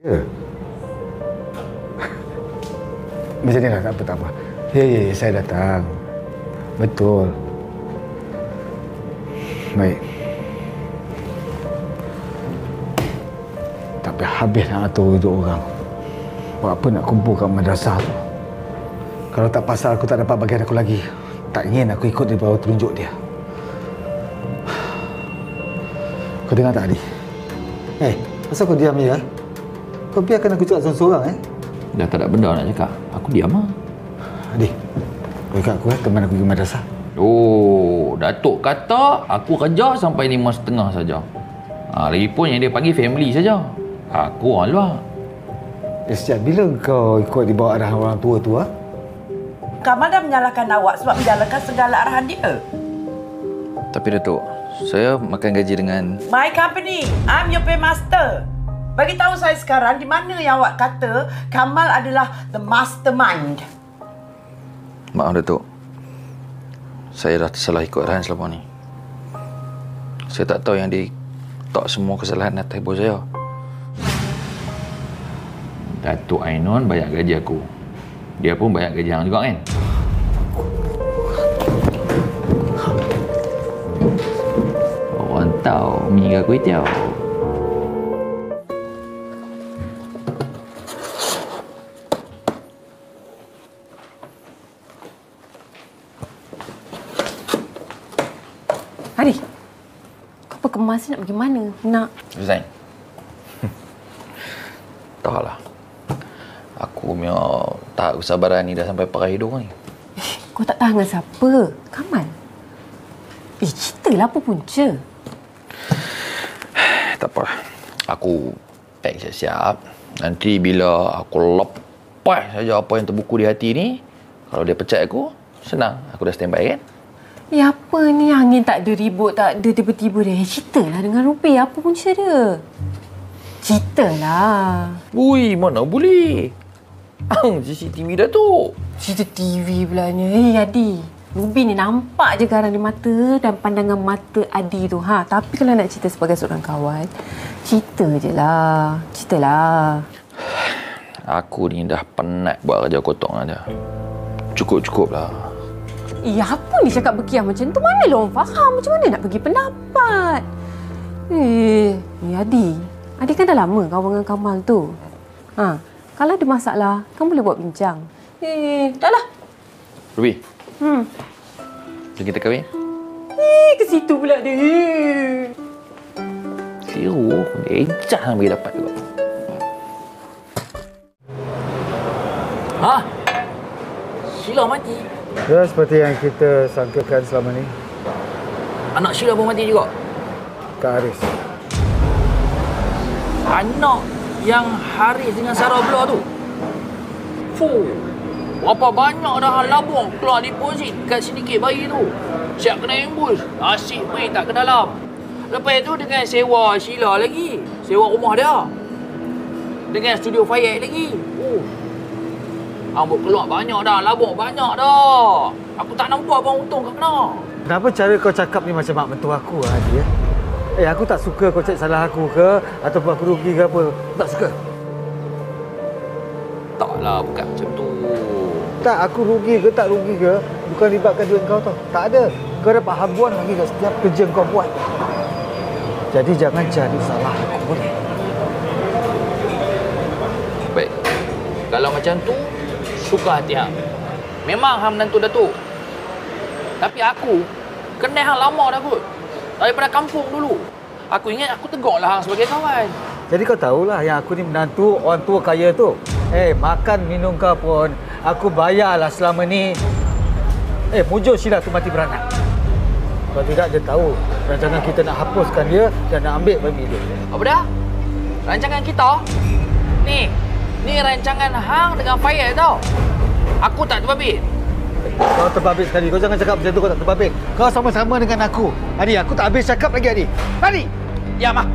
Ya. Macam ni lah, tak apa, tak apa. Ya, ya, ya, saya datang. Betul. Baik. Tapi habis nak atur hidup orang. Buat apa nak kumpul kat madrasah tu? Kalau tak pasal aku tak dapat bagian aku lagi. Tak ingin aku ikut di bawah telunjuk dia. Kau dengar tak, Adi? Eh, asal kau diam je, eh? Kau biarkan aku cakap seorang-seorang, eh? Dah tak ada benda nak cakap. Aku diam lah. Adi, kau ikut aku, eh? Teman aku pergi madrasah. Oh, Datuk kata aku kerja sampai lima setengah saja. Ha, lagipun yang dia panggil family saja. Aku orang luar. Eh, sejak bila kau ikut di bawah arahan orang tua tu, ha? Kamal dah menyalahkan awak sebab menjalankan segala arahan dia. Tapi Datuk, saya makan gaji dengan... My company, I'm your paymaster. Bagi tahu saya sekarang di mana yang awak kata Kamal adalah the mastermind. Maaf Datuk. Saya dah tersalah ikut arahan selama ni. Saya tak tahu yang dia tak semua kesalahan atas ibu saya. Datuk Ainon bayar gaji aku. Dia pun bayar gaji hang juga kan? Orang tahu meninggal kuih tiaw. Hari, kau berkemas nak pergi mana? Nak Zain. Entahlah. Aku punya tahap kesabaran ni dah sampai pakai hidung ni. kau tak tahan dengan siapa? Kamal. Eh, ceritalah apa punca. Tak apa. Aku pack siap-siap. Nanti bila aku lepas saja apa yang terbuku di hati ni, kalau dia pecat aku, senang. Aku dah standby kan? Ya apa ni angin tak ada ribut tak ada tiba-tiba dia. Eh, ceritalah dengan Rupi apa punca dia. Ceritalah. Ui, mana boleh? Ang CCTV dah tu. Cerita TV pulanya. Eh, Adi. Ruby ni nampak je garang di mata dan pandangan mata Adi tu. Ha, tapi kalau nak cerita sebagai seorang kawan, cerita je lah. Ceritalah. Aku ni dah penat buat kerja kotor dengan dia. Cukup-cukup lah. Eh, apa ni cakap berkiah macam tu? Mana lah orang faham? Macam mana nak bagi pendapat? Eh, ni Adi. Adi kan dah lama kawan dengan Kamal tu. Ha, kalau ada masalah, kan boleh buat bincang. Eh, dah lah. Ruby, Hmm. jom kita kahwin. Eh, ke situ pula dia. Eh. Siru, dia ejak bagi dapat juga. Ha? Sheila mati? Ya, seperti yang kita sangkakan selama ni. Anak Sheila pun mati juga? Kak Haris. Anak yang Haris dengan Sarah belah tu? Fuh. Berapa banyak dah labur keluar deposit kat sedikit bayi tu. Siap kena ambush. Asyik main tak ke dalam. Lepas tu dengan sewa Sheila lagi. Sewa rumah dia. Dengan studio Fayek lagi. Oh. Ambut keluar banyak dah. Labur banyak dah. Aku tak nampak apa untung kau kena. Kenapa cara kau cakap ni macam mak mentua aku, Adi? Ya? Eh, aku tak suka kau cek salah aku ke ataupun aku rugi ke apa. Aku tak suka. Taklah bukan macam tu. Tak, aku rugi ke tak rugi ke bukan libatkan duit kau tau. Tak ada. Kau dapat habuan lagi kat setiap kerja kau buat. Jadi jangan cari salah aku boleh. Baik. Kalau macam tu, suka hati hang. Memang hang menantu Datuk. Tapi aku, kenal hang lama dah kot. Daripada kampung dulu. Aku ingat aku tegur lah hang sebagai kawan. Jadi kau tahulah yang aku ni menantu orang tua kaya tu. Eh, makan minum kau pun aku bayarlah selama ni. Eh, mujur Sheila tu mati beranak. Kalau tidak dia tahu rancangan kita nak hapuskan dia dan nak ambil baby dia. Apa dah? Rancangan kita? Ni, ni rancangan hang dengan Fayed tau. Aku tak terbabit. Kau terbabit sekali. Kau jangan cakap macam tu kau tak terbabit. Kau sama-sama dengan aku. Adi, aku tak habis cakap lagi Adi. Adi! Diam ah.